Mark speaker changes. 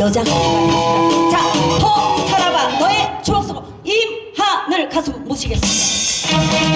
Speaker 1: 여자 가수입니다. 자, 더 살아봐 너의 추억 속 임하늘 가수 모시겠습니다.